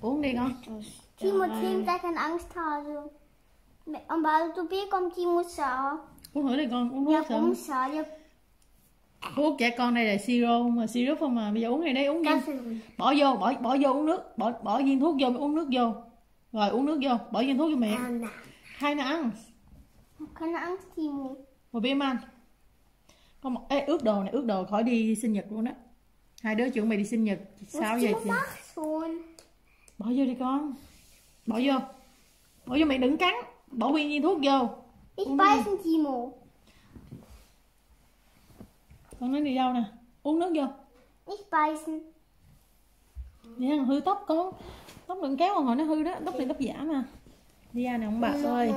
uống đi con. Timo Tim der kan angsthase. Om bare du biết con Timo sợ. uống thử đi con uống Jeg thuốc sớm cũng sợ. Jeg thuốc trẻ con đây là siro mà siro không mà. Bây giờ uống này đây uống viên bỏ vô bỏ bỏ vô uống nước. Bỏ bỏ viên thuốc vô uống nước vô. Rồi uống nước vô. Bỏ viên thuốc vô miệng. Anna. hai nó ăn. Kan angst Timo. một bia man con một ê, ướt đồ này ướt đồ khỏi đi sinh nhật luôn đó hai đứa chuẩn bị đi sinh nhật. Sáu giờ Timo chiều. Bỏ vô đi con. Bỏ vô. Bỏ vô miệng đừng cắn. Bỏ viên viên thuốc vô. Ich beißen Timo. con nói đi đâu nè? Uống nước vô. Ich beißen. Dạ, hư tóc con. Tóc đừng kéo còn hồi nó hư đó. Tóc này tóc giả mà. Đi ra nè ông bà ơi.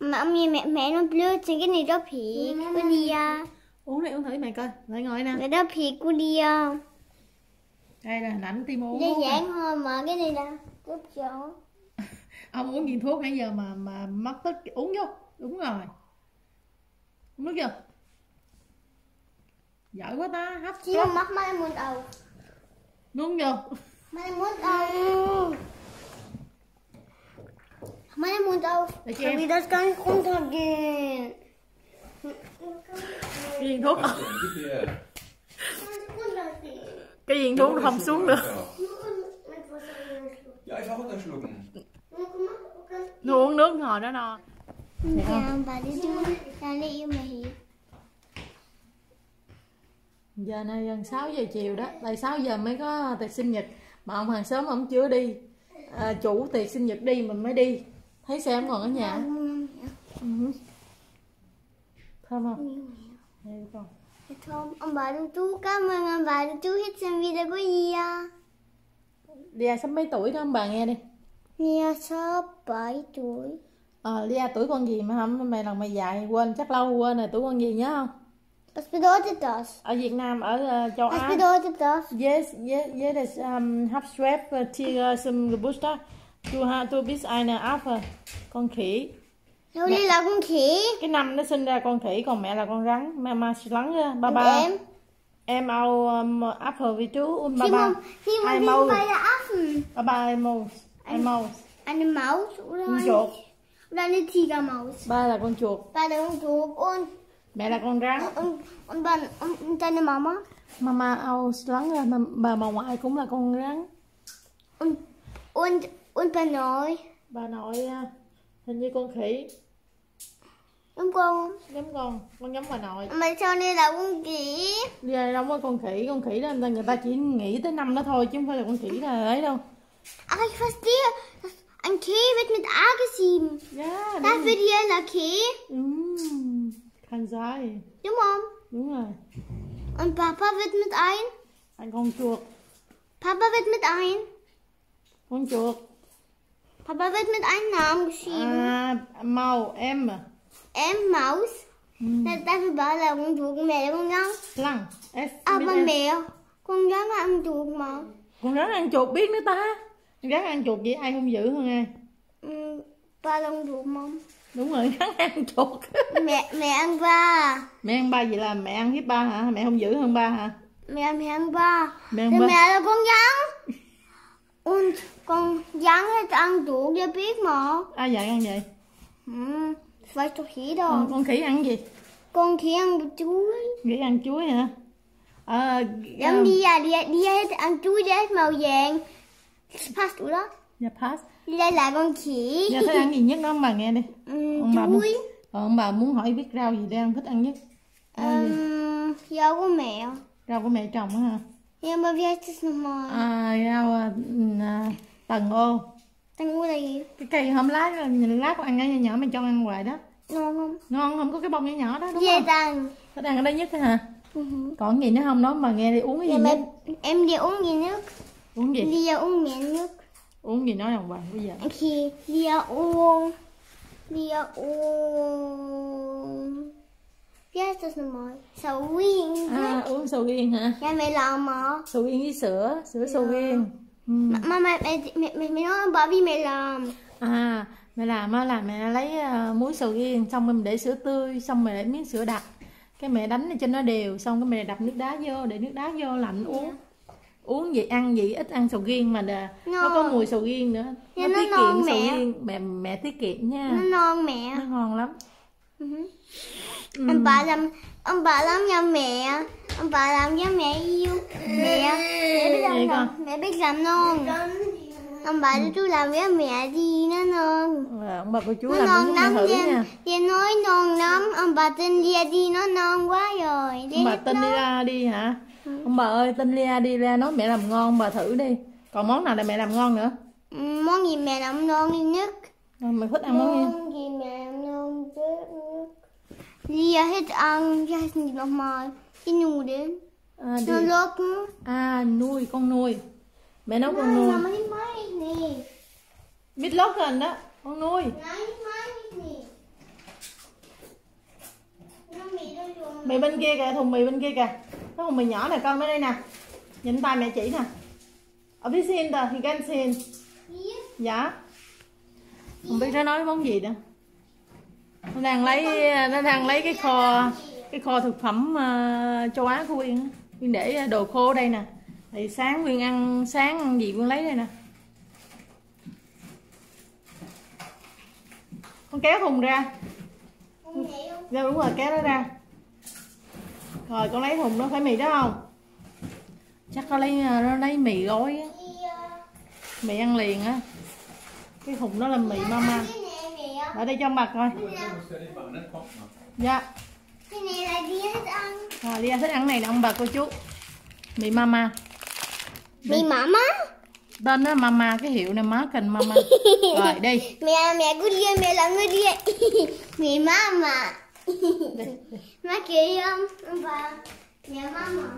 Mà ông nhìn mẹ mẹ nó blød til cái này đó pige của Lia. Uống đi uống thử mày coi. Lại ngồi nè. Cái đó pige của Lia. Đây là hình ảnh tim uống Đơn giản hơn mà cái này là giúp cho. Ông uống viên thuốc nãy giờ mà mà mất tích Uống vô Đúng rồi Uống nước vô Giỏi quá ta hấp Timo mach mal den Mund auf. Nuốt vô den Mund auf. Để cho em Wie das gar nicht runtergehen. Cái viên thuốc. Cái viên thuốc nó không xuống được einfach runterschlucken. Nó uống nước ngồi đó no hier. Giờ này gần 6 giờ chiều đó. Tại 6 giờ mới có tiệc sinh nhật. Mà ông hàng xóm ông chưa đi. À, Chủ tiệc sinh nhật đi mình mới đi. Thấy xe ông còn ở nhà. Ừ. Thơm không? Đây con Tom, und weil du du cảm ơn weil du jetzt schon wieder bei ihr. Lia sắp mấy tuổi đó ông bà nghe đi Lia sắp 7 tuổi. Ờ Lia tuổi con gì mà không mày lần mày dạy quên chắc lâu quên rồi tuổi con gì nhớ không das? ở Việt Nam ở ờ, châu Á das? Yes, yes, yes, um, Hauptschweb Tiger zum Geburtstag. Du, ha- du bist eine Affe, con khỉ. Jo, lilla con khỉ. Cái năm nó sinh ra con khỉ, còn mẹ là con rắn. Mama lắng ra. Ba ba. em? Em au um, Apfel wie du und ba ba. Affen. Ba ba. Eine Maus oder Con chuột. oder eine Tigermaus. Ba là con chuột. Beide und du und, Mẹ là con rắn. und, und, dann, und, und deine Mama? Mama au lắng ra. Bà bà ngoại cũng là con rắn. Und, und, und bei Neu? Bà nội hình như con khỉ. Đúng không? Giống con, con giống bà nội. Mà sao đây là con khỉ? Giờ đâu có con khỉ, con khỉ đó người ta, người ta chỉ nghĩ tới năm đó thôi chứ không phải là con khỉ là ấy đâu. Ach, ich verstehe. Das, ein K wird mit A geschrieben. Yeah, Das wird hier là K. Ừm, Khăn dài. Đúng không? Đúng rồi. Und Papa wird mit ein. Anh con chuột, Papa wird mit ein. con chuột. Papa wird mit einem Namen geschrieben. Màu em à. M. Maus. Das, dafür war là con chuột mẹ con rắn. Lăng. S. À, con em. mèo. Con là ăn chuột mà. Con rắn ăn chuột biết nữa ta. Con rắn ăn chuột vậy ai không giữ hơn ai. Ừ, ba con chuột mà. Đúng rồi, rắn ăn chuột. Mẹ, mẹ ăn ba. mẹ ăn ba vậy là mẹ ăn hiếp ba hả? Mẹ không giữ hơn ba hả? Mẹ, mẹ ăn ba. Mẹ ăn ba. mẹ là con rắn. Und con rắn hay ăn chuột tôi biết mà. Ai dạy con vậy? Ừ, das weiß doch jeder. Con, con khỉ ăn gì? Con khỉ ăn chuối. Khỉ ăn chuối hả? Ờ, Giống đi à, đi, đi hết ăn chuối đấy màu vàng. Das passt, oder? dạ pass. Đây là con khỉ. Dạ thích ăn gì nhất đó ông bà nghe đi. Ừ, Ông bà muốn- chuối. Còn ông bà muốn hỏi biết rau gì để ăn thích ăn nhất? Rau gì? Um, rau của mẹ. Rau của mẹ trồng á hả? Ja, aber wie heißt das nochmal? À, rau à, à, tầng ô. Tăng mua là gì? Cái cây hôm lá đó, nhìn lá con ăn nhỏ nhỏ mày cho ăn hoài đó. Ngon không? Ngon không có cái bông nhỏ nhỏ đó đúng Dê không? tăng. Thích ăn ở đây nhất hả? Ừ. Còn gì nữa không nói mà nghe đi uống cái gì Dạ nhất? mẹ, em đi uống gì nước? Uống gì? Đi uống mẹ nước. Uống gì nói đàng hoàng bây giờ. Ok, đi uống. Đi uống. Wie heißt das nochmal? Sầu riêng. À, uống sầu riêng hả? Ja, mẹ làm mà. Sầu riêng với sữa, sữa sầu riêng. Ừ. Mà mẹ, mẹ, mẹ, mẹ, nói bảo vì mẹ làm. À, mẹ làm á là mẹ lấy à, muối sầu riêng xong rồi mình để sữa tươi xong rồi để miếng sữa đặc cái mẹ đánh cho nó đều xong cái mẹ đập nước đá vô để nước đá vô lạnh uống uống gì ăn gì ít ăn sầu riêng mà đà, nó có Ngon. mùi sầu riêng nữa Dạ, nó nó tiết kiệm sầu mẹ. riêng mẹ mẹ tiết kiệm nha Nó non mẹ. nó ngon lắm Ừ. Ừ. Ông bà làm ông bà làm cho mẹ. Ông bà làm cho mẹ yêu. Mẹ mẹ biết làm, làm mẹ biết làm non. Ông bà chú làm với mẹ đi nó non. Ờ, ông bà cô chú Nó làm non lắm nha. Dê nói non lắm. Ông bà tên Lia đi nó non quá rồi. Ông bà tin Lia đi hả? Ông bà ơi tin Lia đi Lia nói mẹ làm ngon bà thử đi. Còn món nào là mẹ làm ngon nữa? Ừ, Món gì mẹ làm đi nhất? Ờ, mẹ thích ăn món gì? Món gì mẹ non nhất Lia gì lọc mời Cái nụ đến. À, đi. Nó. Lốt à nuôi con mẹ nấu con nuôi. Nó mấy mấy nè. Biết lót hình đó con nuôi. Mấy mấy nè. Nó mì bên kia kìa thùng mì bên kia kìa. Cái thùng mì nhỏ này con bên đây nè. Nhìn tay mẹ chỉ nè. Ở phía xin tờ thì can xin. Dạ. Không biết nó nói món gì nữa nó đang lấy nó đang lấy cái kho cái kho thực phẩm ờ, châu Á của Quyên á. Quyên để đồ khô ở đây nè. Thì sáng Quyên ăn sáng ăn gì Quyên lấy đây nè. Con kéo thùng ra. Không? Dạ đúng rồi kéo nó ra. Rồi con lấy thùng đó phải mì đó không? Chắc có lấy ờ, nó lấy mì gói á. Mì ăn liền á. Cái thùng đó là mì mama Ở đây cho mặt coi. Dạ. Cái này là đi hết ăn ăn thích ăn này nè ông bà cô chú. Mì mama. Mì mama? Tên là mama cái hiệu này má cần mama. Rồi đi. Mẹ mẹ cứ đi mẹ là người đi. Mì mama. Má kia không Ông bà Mẹ mama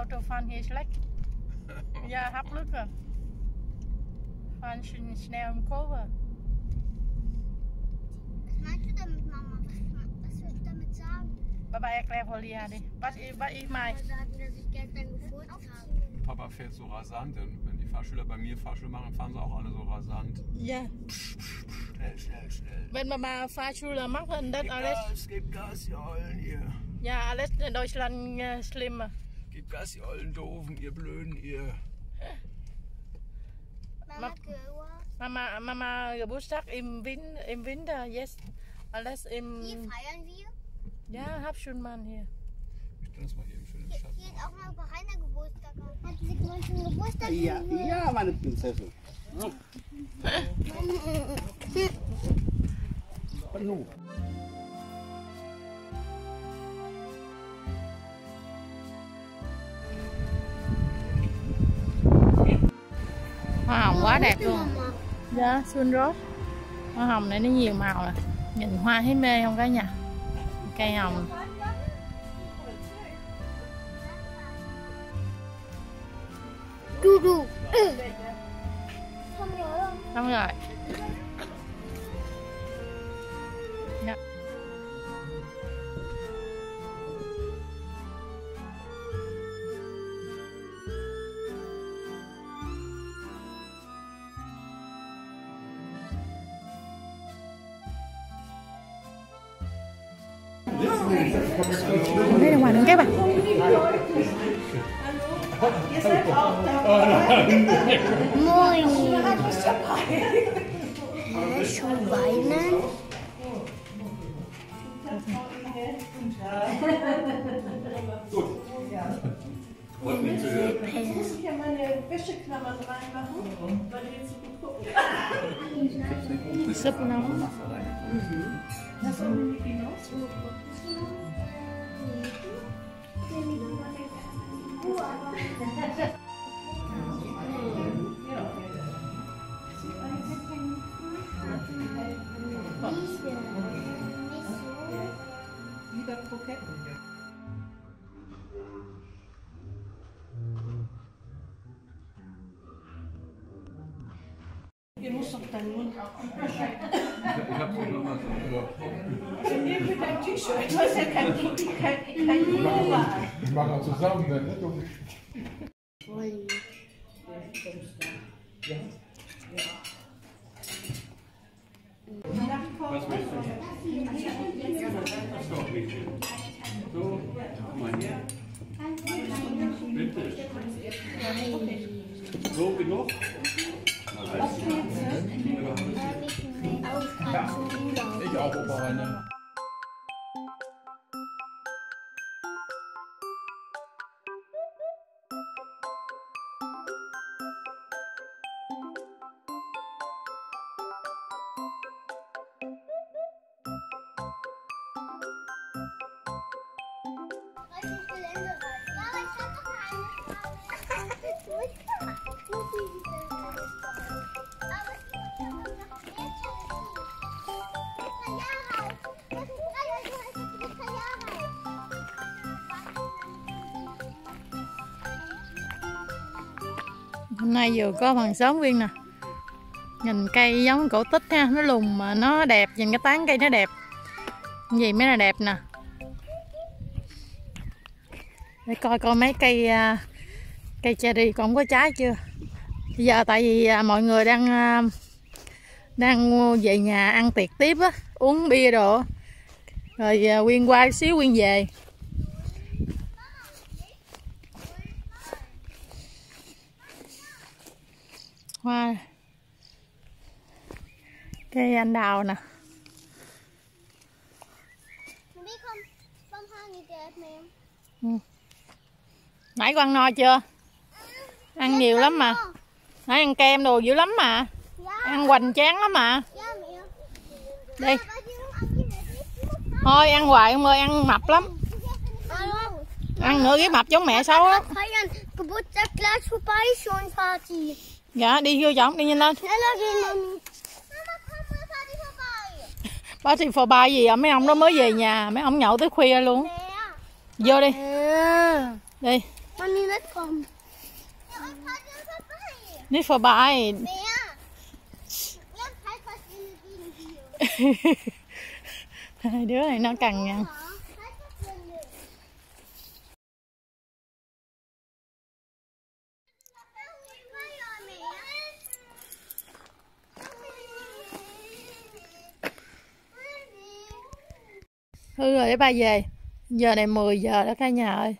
Autofahren hier schlecht. Ja, hab Lücke. Fahren schn- schnell im Kurve. Was meinst du damit, Mama? Was, was willst du damit sagen? Baba erklär wohl ja die. Was, ich- was ich meine. sagen, dass ich gestern gefurzt habe. Papa fährt so rasant. Und wenn die Fahrschüler bei mir Fahrschule machen, fahren sie auch alle so rasant. Ja. Schnell, schnell, schnell. Wenn man mal Fahrschule machen, dann Gib alles. Gas, gib Gas, ihr Ollen, ihr. Ja, alles in Deutschland äh, schlimmer. Gib Gas, ihr Ollen Doofen, ihr Blöden, ihr. Mama. Mama, Mama Geburtstag im, Win im Winter, yes. Alles im. Hier feiern wir. Ja, hab schon mal hier. Ich stelle das mal hier im schönen Hier, Schatten. hier ist auch mal Rainer Geburtstag. Hat sie gleich einen Geburtstag? Ja, ja, meine Prinzessin. hoa hồng quá đẹp luôn dạ xuân rốt hoa hồng này nó nhiều màu nè nhìn hoa thấy mê không cả nhà cây hồng Đu đu. Ừ. Không nhớ đâu. xong rồi Đây là ngoài đường kép à? Moin. Hä, schon weinen? Freut mich zu hören. Ich kann meine Wäscheklammern reinmachen, weil die jetzt so gut gucken. Súp nóng. Das deinen Mund. Ich hab's mir nochmal so übertroffen. Ich nehme mit deinem T-Shirt, du hast ja kein Pullover. Ich mache auch zusammen, ne? Freunde. Ja? Ja. Was willst du? So, bitte. So, komm mal her. Bitte. So genug? Ich auch, Opa Rainer. Hôm nay vừa có bằng sớm viên nè. Nhìn cây giống cổ tích ha, Nó lùn mà nó đẹp, Nhìn cái tán cây nó đẹp. Gì mới là đẹp nè? Để coi coi mấy cây à, Cây cherry còn có trái chưa? Bây giờ tại vì à, mọi người đang à, Đang về nhà ăn tiệc tiếp á, Uống bia đồ. Rồi Quyên qua xíu Quyên về. Hoa. Cây anh đào nè. Nãy con ăn no chưa? Ăn nhiều lắm mà. nãy ăn kem đồ dữ lắm mà. Ăn hoành tráng lắm mà. Đi. Thôi ăn hoài ông ơi ăn mập lắm. Ăn nữa cái mập giống mẹ xấu á Dạ đi vô chồng đi nhanh lên. Vorbei. bác thì phò ba gì à mấy ông đó mới về nhà mấy ông nhậu tới khuya luôn. Wer? vô đi. Đi. Đi phò bài. Hai đứa này nó cằn nha Ja, halt was in die. Hư rồi để ba về Giờ này 10 giờ đó cả nhà ơi.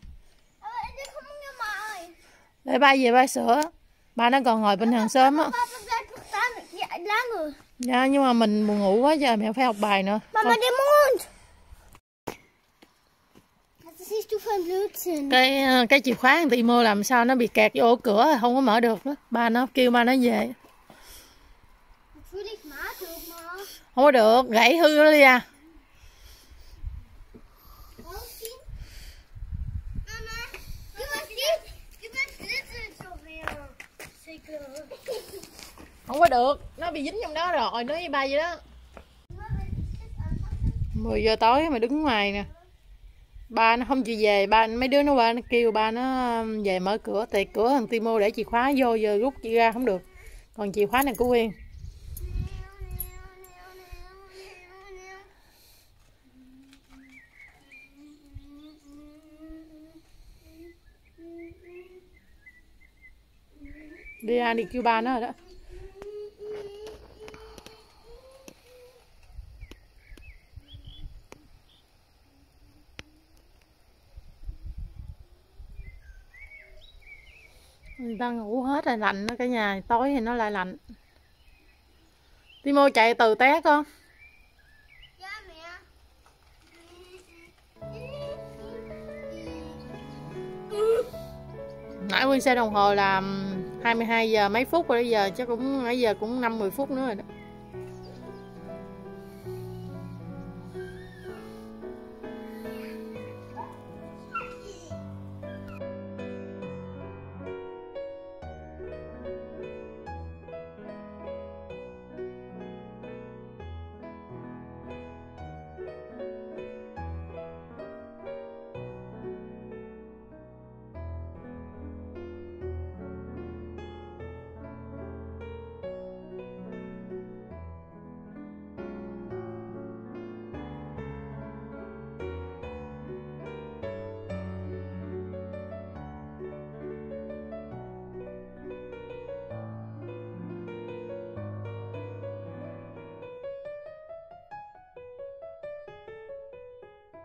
Để ba về ba sửa Ba nó còn ngồi bên hàng sớm á dạ, Nhưng mà mình buồn ngủ quá giờ mẹ phải học bài nữa Mama, Blödsinn? Cái cái chìa khóa thằng Timo làm sao nó bị kẹt vô ổ cửa Không có mở được đó Ba nó kêu ba nó về không có được gãy hư nó đi à không có được. Nó bị dính trong đó rồi, nó với ba vậy đó. 10 giờ tối mà đứng ngoài nè. Ba nó không chịu về, ba mấy đứa nó qua nó kêu ba nó um, về mở cửa, tại cửa thằng Timo để chìa khóa vô, giờ rút chị ra không được. Còn chìa khóa này của Quyên. Đi ra đi kêu ba nó rồi đó. Ta ngủ hết rồi lạnh nó cả nhà tối thì nó lại lạnh. Timo chạy từ té con. Mehr. nãy nguyên xe đồng hồ là 22 giờ mấy phút rồi bây giờ chắc cũng nãy giờ cũng 5 10 phút nữa rồi đó